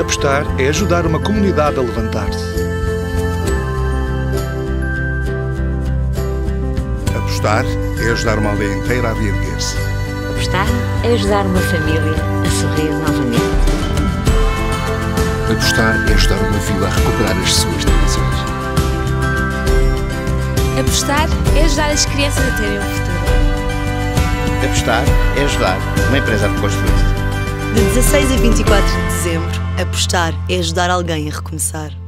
Apostar é ajudar uma comunidade a levantar-se. Apostar é ajudar uma aldeia inteira a reerguer-se. Apostar é ajudar uma família a sorrir novamente. Apostar é ajudar uma vila a recuperar as suas tradições. Apostar é ajudar as crianças a terem um futuro. Apostar é ajudar uma empresa a reconstruir-se. De 16 a 24 de dezembro, apostar é ajudar alguém a recomeçar.